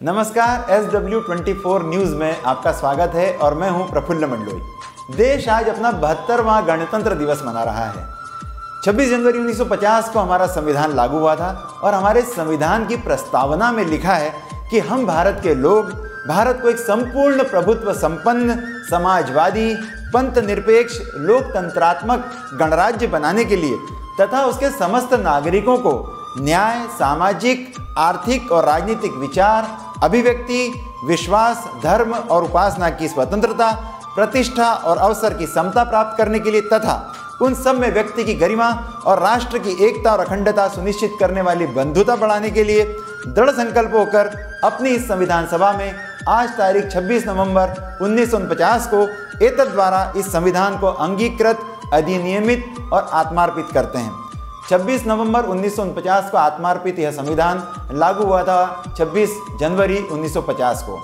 नमस्कार S W twenty four news में आपका स्वागत है और मैं हूँ प्रफुल्ल मंडलोई देश आज अपना बहत्तरवा गणतंत्र दिवस मना रहा है। 26 जनवरी 1950 को हमारा संविधान लागू हुआ था और हमारे संविधान की प्रस्तावना में लिखा है कि हम भारत के लोग, भारत को एक संपूर्ण प्रभुत्व, संपन्न, समाजवादी, पंथ निरपेक्ष, लोकतंत्रात्मक गणराज्य बनाने के लिए तथा उसके समस्त नागरिकों को न्याय, सामाजिक, आर्थिक और राजनीतिक विचार अभिव्यक्ति, विश्वास, धर्म और उपासना की स्वतंत्रता, प्रतिष्ठा और अवसर की समता प्राप्त करने के लिए तथा उन सब में व्यक्ति की गरिमा और राष्ट्र की एकता और अखंडता सुनिश्चित करने वाली बंधुता बढ़ाने के लिए दृढ़ संकल्प होकर अपनी इस संविधान सभा में आज तारीख 26 नवंबर उन्नीस को एतद द्वारा इस संविधान को अंगीकृत, अधिनियमित और आत्मार्पित करते हैं। 26 नवंबर उन्नीस सौ पचास को आत्मार्पित यह संविधान लागू हुआ था 26 जनवरी 1950 को।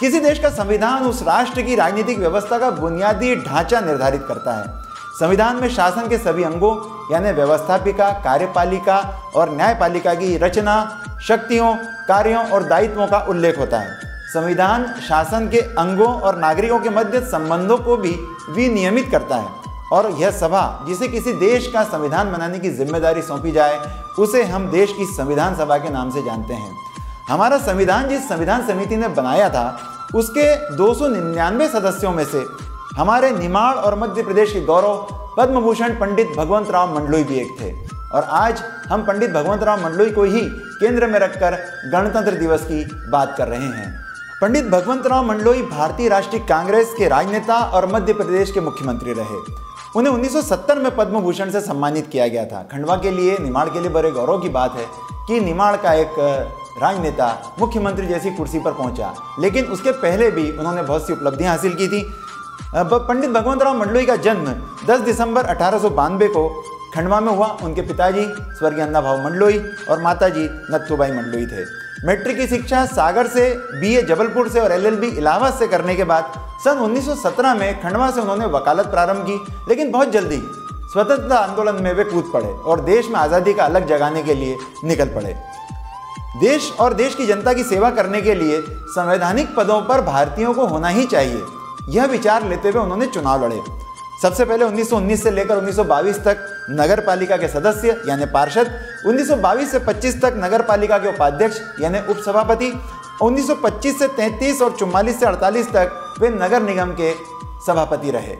किसी देश का संविधान उस राष्ट्र की राजनीतिक व्यवस्था का बुनियादी ढांचा निर्धारित करता है। संविधान में शासन के सभी अंगों, यानी व्यवस्थापिका, कार्यपालिका और न्यायपालिका की रचना, शक्तियों, कार्यों और दायित्वों का उल्लेख होता है। संविधान शासन के अंगों और नागरिकों के मध्य संबंधों को भी विनियमित करता है। और यह सभा जिसे किसी देश का संविधान बनाने की ज़िम्मेदारी सौंपी जाए, उसे हम देश की संविधान सभा के नाम से जानते हैं। हमारा संविधान जिस संविधान समिति ने बनाया था, उसके दो सौ निन्यानवे सदस्यों में से हमारे निमाड़ और मध्य प्रदेश के गौरव पद्म भूषण पंडित भगवंत राव मंडलोई भी एक थे। और आज हम पंडित भगवंत राव मंडलोई को ही केंद्र में रखकर गणतंत्र दिवस की बात कर रहे हैं। पंडित भगवंत राव मंडलोई भारतीय राष्ट्रीय कांग्रेस के राजनेता और मध्य प्रदेश के मुख्यमंत्री रहे। उन्हें 1970 में पद्म भूषण से सम्मानित किया गया था। खंडवा के लिए, निमाड़ के लिए बड़े गौरव की बात है कि निमाड़ का एक राजनेता मुख्यमंत्री जैसी कुर्सी पर पहुँचा। लेकिन उसके पहले भी उन्होंने बहुत सी उपलब्धियाँ हासिल की थी। पंडित भगवंत राव मंडलोई का जन्म 10 दिसंबर अठारह सौ बानबे को खंडवा में हुआ उनके पिताजी, स्वर्गीय अन्ना भाव मंडलोई और माताजी नथुबाई मंडलोई थे। मैट्रिक की शिक्षा सागर से बीए जबलपुर से और एलएलबी इलाहाबाद से करने के बाद सन 1917 में खंडवा से उन्होंने वकालत प्रारंभ की, लेकिन बहुत जल्दी स्वतंत्रता आंदोलन में वे कूद पड़े और देश में आज़ादी का अलग जगाने के लिए निकल पड़े। देश और देश की जनता की सेवा करने के लिए संवैधानिक पदों पर भारतीयों को होना ही चाहिए, यह विचार लेते हुए उन्होंने चुनाव लड़े। सबसे पहले 1919 से लेकर 1922 तक नगर पालिका के सदस्य, यानी पार्षद 1922 से 25 तक नगर पालिका के उपाध्यक्ष, यानी उपसभापति 1925 से 33 और 44 से 48 तक वे नगर निगम के सभापति रहे।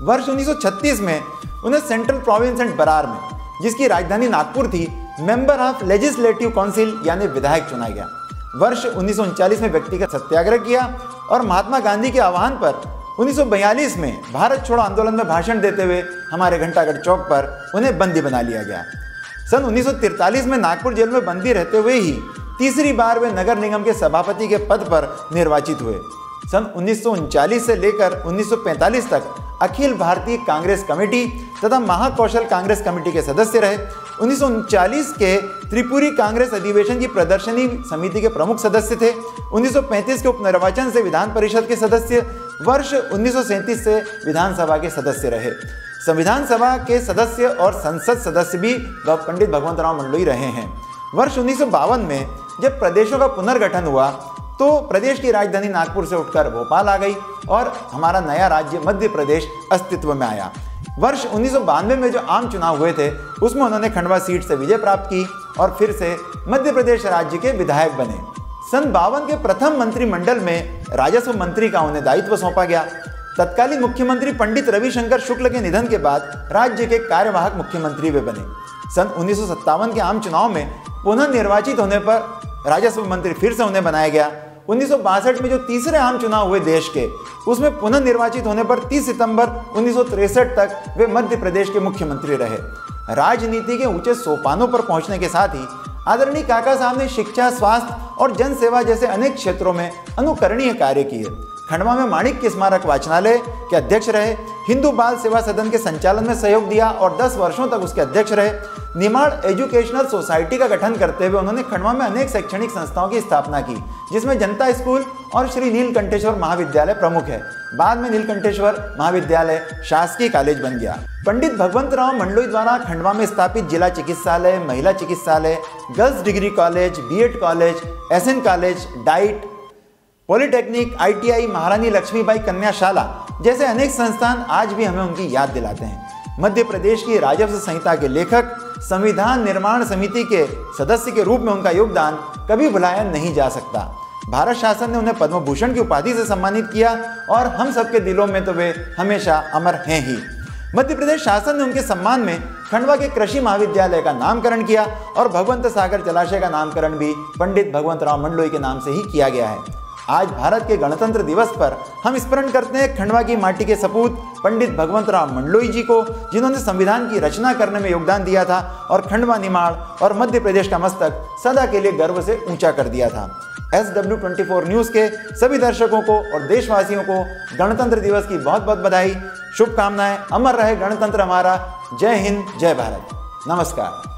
वर्ष 1936 में उन्हें सेंट्रल प्रोविंस एंड बरार में, जिसकी राजधानी नागपुर थी, मेंबर ऑफ़ लेजिस्लेटिव काउंसिल, यानी विधायक चुना गया। वर्ष उन्नीस में व्यक्तिगत सत्याग्रह किया और महात्मा गांधी के आह्वान पर 1942 में भारत छोड़ो आंदोलन में भाषण देते हुए हमारे घंटागढ़ चौक पर उन्हें बंदी बना लिया गया। सन 1943 में नागपुर जेल में बंदी रहते हुए ही तीसरी बार वे नगर निगम के सभापति के पद पर निर्वाचित हुए। सन उन्नीस से लेकर 1945 तक अखिल भारतीय कांग्रेस कमेटी तथा महाकौशल कांग्रेस कमेटी के सदस्य रहे। उन्नीस के त्रिपुरी कांग्रेस अधिवेशन की प्रदर्शनी समिति के प्रमुख सदस्य थे। 1935 के उपनिर्वाचन से विधान परिषद के सदस्य, वर्ष उन्नीस सौ सैंतीस से विधानसभा के सदस्य रहे। संविधान सभा के सदस्य और संसद सदस्य भी पंडित भगवंत राव मंडलोई रहे हैं। वर्ष उन्नीस सौ बावन में जब प्रदेशों का पुनर्गठन हुआ तो प्रदेश की राजधानी नागपुर से उठकर भोपाल आ गई और हमारा नया राज्य मध्य प्रदेश अस्तित्व में आया। वर्ष उन्नीस में जो आम चुनाव हुए थे, उसमें उन्होंने खंडवा सीट से विजय प्राप्त की और फिर से मध्य प्रदेश राज्य के विधायक बने। सन बावन के प्रथम मंत्रिमंडल में राजस्व मंत्री का उन्हें दायित्व सौंपा गया। तत्कालीन मुख्यमंत्री पंडित रविशंकर शुक्ल के निधन के बाद राज्य के कार्यवाहक मुख्यमंत्री वे बने। सन उन्नीस सौ सत्तावन के आम चुनाव में पुनः निर्वाचित होने पर राजस्व मंत्री फिर से उन्हें बनाया गया। उन्नीस में जो तीसरे आम चुनाव हुए देश के, उसमें पुनः निर्वाचित होने पर 30 सितंबर उन्नीस तक वे मध्य प्रदेश के मुख्यमंत्री रहे। राजनीति के ऊँचे सोपानों पर पहुँचने के साथ ही आदरणीय काका साहब ने शिक्षा, स्वास्थ्य और जन सेवा जैसे अनेक क्षेत्रों में अनुकरणीय कार्य किए। खंडवा में माणिक्य स्मारक वाचनालय के अध्यक्ष रहे, हिंदू बाल सेवा सदन के संचालन में सहयोग दिया और 10 वर्षों तक उसके अध्यक्ष रहे। निमाड़ एजुकेशनल सोसाइटी का गठन करते हुए उन्होंने खंडवा में अनेक शैक्षणिक संस्थाओं की स्थापना की, जिसमें जनता स्कूल और श्री नीलकंठेश्वर महाविद्यालय प्रमुख है। बाद में नीलकंठेश्वर महाविद्यालय शासकीय कॉलेज बन गया। पंडित भगवंत राव मंडलोई द्वारा खंडवा में स्थापित जिला चिकित्सालय, महिला चिकित्सालय, girls degree college, BEd college, SN college, diet, polytechnic, ITI, Maharani Lakshmibai कन्याशाला जैसे अनेक संस्थान आज भी हमें उनकी याद दिलाते हैं। मध्य प्रदेश की राजस्व संहिता के लेखक संविधान निर्माण समिति के सदस्य के रूप में उनका योगदान कभी भुलाया नहीं जा सकता। भारत शासन ने उन्हें पद्म भूषण की उपाधि से सम्मानित किया और हम सबके दिलों में तो वे हमेशा अमर हैं ही। मध्य प्रदेश शासन ने उनके सम्मान में खंडवा के कृषि महाविद्यालय का नामकरण किया और भगवंत सागर जलाशय का नामकरण भी पंडित भगवंत राव मंडलोई के नाम से ही किया गया है। आज भारत के गणतंत्र दिवस पर हम स्मरण करते हैं खंडवा की माटी के सपूत पंडित भगवंत राम मंडलोई जी को, जिन्होंने संविधान की रचना करने में योगदान दिया था और खंडवा निमाड़ और मध्य प्रदेश का मस्तक सदा के लिए गर्व से ऊँचा कर दिया था। S W twenty four news के सभी दर्शकों को और देशवासियों को गणतंत्र दिवस की बहुत बहुत बधाई। शुभकामनाएँ। अमर रहे गणतंत्र हमारा। जय हिंद, जय भारत। नमस्कार।